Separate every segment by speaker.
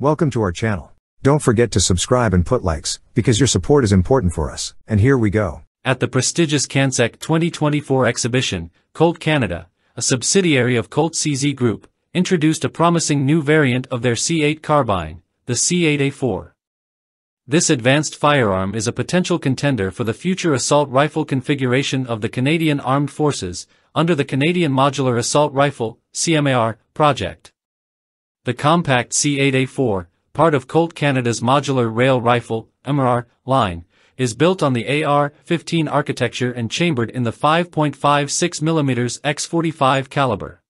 Speaker 1: Welcome to our channel. Don't forget to subscribe and put likes, because your support is important for us. And here we go.
Speaker 2: At the prestigious CanSec 2024 exhibition, Colt Canada, a subsidiary of Colt CZ Group, introduced a promising new variant of their C8 carbine, the C8A4. This advanced firearm is a potential contender for the future assault rifle configuration of the Canadian Armed Forces, under the Canadian Modular Assault Rifle, CMAR, project. The compact C8A4, part of Colt Canada's Modular Rail Rifle, MRR, line, is built on the AR-15 architecture and chambered in the 5.56mm X45 caliber.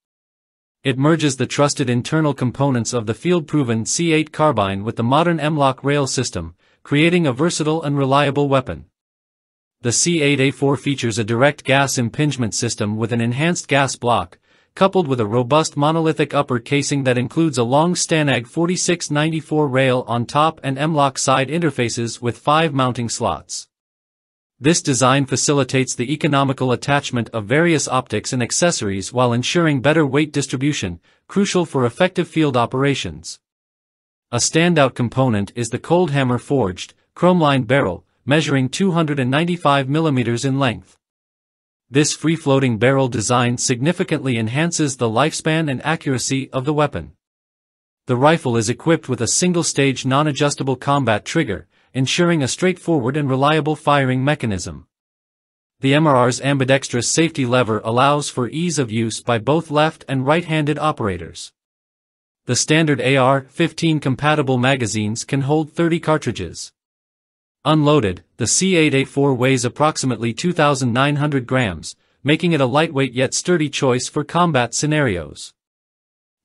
Speaker 2: It merges the trusted internal components of the field-proven C8 carbine with the modern M-LOK rail system, creating a versatile and reliable weapon. The C8A4 features a direct gas impingement system with an enhanced gas block, coupled with a robust monolithic upper casing that includes a long Stanag 4694 rail on top and M-LOK side interfaces with five mounting slots. This design facilitates the economical attachment of various optics and accessories while ensuring better weight distribution, crucial for effective field operations. A standout component is the cold hammer forged, chrome-lined barrel, measuring 295 mm in length. This free-floating barrel design significantly enhances the lifespan and accuracy of the weapon. The rifle is equipped with a single-stage non-adjustable combat trigger, ensuring a straightforward and reliable firing mechanism. The MRR's ambidextrous safety lever allows for ease of use by both left and right-handed operators. The standard AR-15 compatible magazines can hold 30 cartridges. Unloaded, the C8A4 weighs approximately 2,900 grams, making it a lightweight yet sturdy choice for combat scenarios.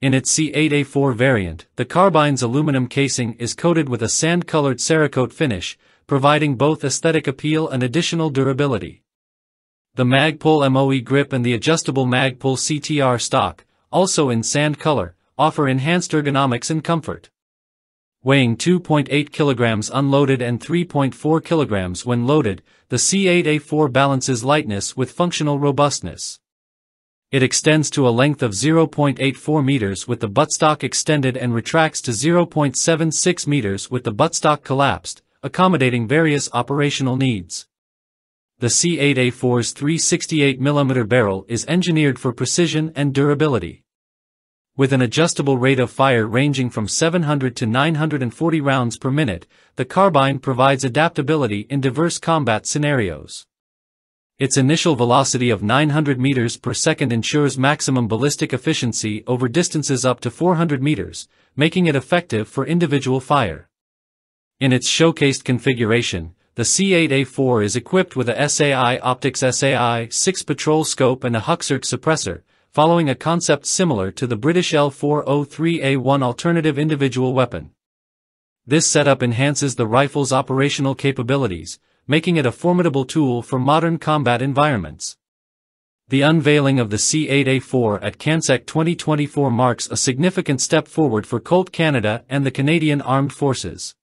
Speaker 2: In its C8A4 variant, the carbine's aluminum casing is coated with a sand-colored Cerakote finish, providing both aesthetic appeal and additional durability. The Magpul MOE grip and the adjustable Magpul CTR stock, also in sand color, offer enhanced ergonomics and comfort weighing 2.8 kilograms unloaded and 3.4 kilograms when loaded, the C8A4 balances lightness with functional robustness. It extends to a length of 0.84 meters with the buttstock extended and retracts to 0.76 meters with the buttstock collapsed, accommodating various operational needs. The C8A4's 368mm barrel is engineered for precision and durability with an adjustable rate of fire ranging from 700 to 940 rounds per minute, the carbine provides adaptability in diverse combat scenarios. Its initial velocity of 900 meters per second ensures maximum ballistic efficiency over distances up to 400 meters, making it effective for individual fire. In its showcased configuration, the C8A4 is equipped with a SAI Optics SAI 6 patrol scope and a Huxwrx suppressor, following a concept similar to the British L403A1 alternative individual weapon. This setup enhances the rifle's operational capabilities, making it a formidable tool for modern combat environments. The unveiling of the C8A4 at CanSec 2024 marks a significant step forward for Colt Canada and the Canadian Armed Forces.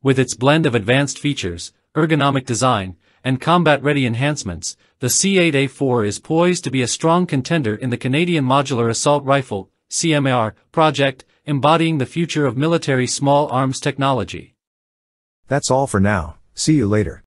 Speaker 2: With its blend of advanced features, ergonomic design, and combat-ready enhancements, the C8A4 is poised to be a strong contender in the Canadian Modular Assault Rifle CMAR, project, embodying the future of military small arms technology.
Speaker 1: That's all for now, see you later.